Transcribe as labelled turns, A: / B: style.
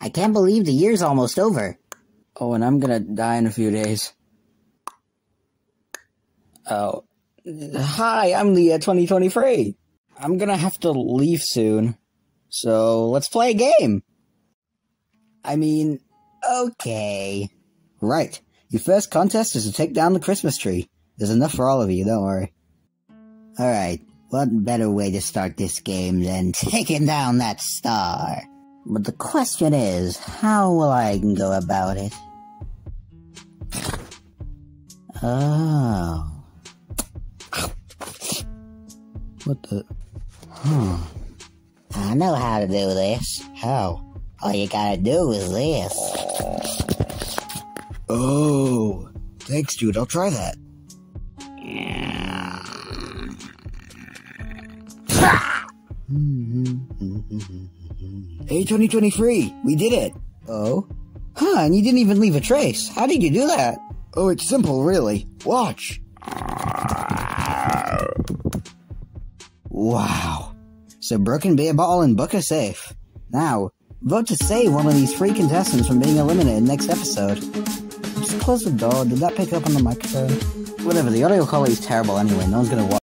A: I can't believe the year's almost over.
B: Oh, and I'm gonna die in a few days. Oh. Hi, I'm Leah 2023. I'm gonna have to leave soon. So, let's play a game. I mean, okay. Right. Your first contest is to take down the Christmas tree. There's enough for all of you, don't worry.
A: Alright, what better way to start this game than taking down that star? But the question is, how will I go about it? Oh.
B: What the?
A: Hmm. I know how to do this.
B: How?
A: All you gotta do is this.
B: Oh. Thanks, dude. I'll try that. Mm-hmm. Hey, 2023, we did it. Oh? Huh, and you didn't even leave a trace. How did you do that? Oh, it's simple, really. Watch. Wow. So Brooke Broken Beer Bottle and Book are safe. Now, vote to save one of these three contestants from being eliminated next episode. Just close the door. Did that pick up on the microphone? Whatever, the audio quality is terrible anyway. No one's gonna watch.